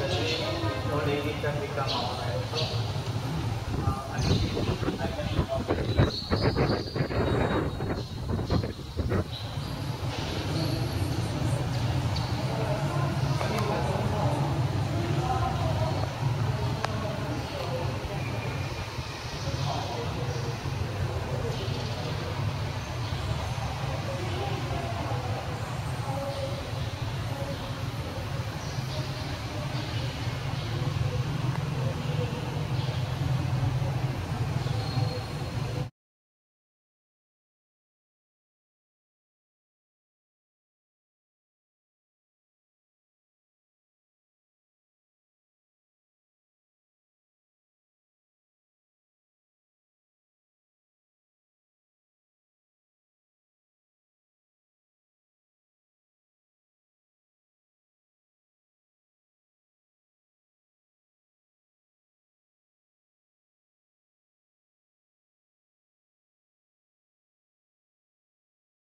कशिश तो लेकिन तक भी